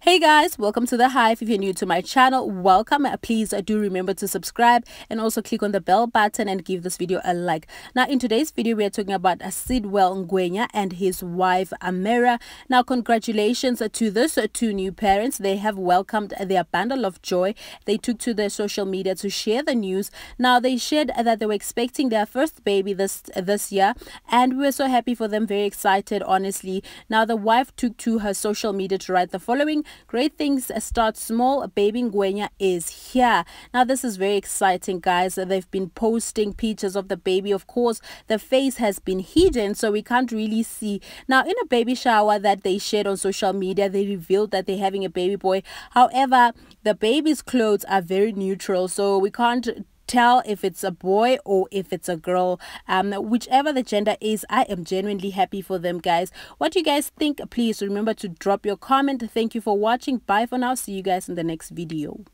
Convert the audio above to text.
Hey guys, welcome to the Hive. If you're new to my channel, welcome. Please do remember to subscribe and also click on the bell button and give this video a like. Now, in today's video, we are talking about Sidwell Ngwenya and his wife Aamirah. Now, congratulations to those uh, two new parents. They have welcomed their bundle of joy. They took to their social media to share the news. Now, they shared that they were expecting their first baby this this year, and we were so happy for them, very excited, honestly. Now, the wife took to her social media to write the following. Great things start small. Baby Ngwenya is here. Now, this is very exciting, guys. They've been posting pictures of the baby. Of course, the face has been hidden, so we can't really see. Now, in a baby shower that they shared on social media, they revealed that they're having a baby boy. However, the baby's clothes are very neutral, so we can't tell if it's a boy or if it's a girl um whichever the gender is i am genuinely happy for them guys. What you guys think? Please remember to drop your comment. Thank you for watching. Bye for now. See you guys in the next video